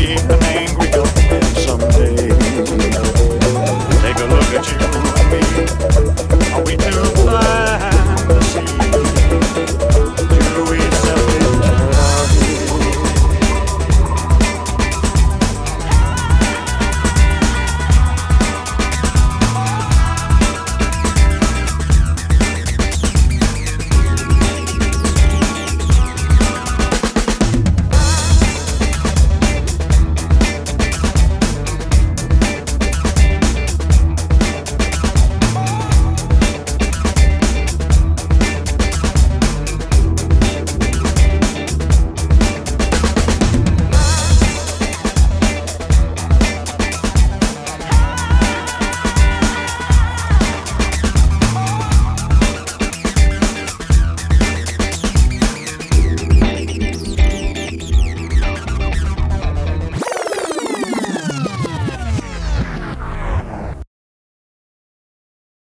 angry, an angry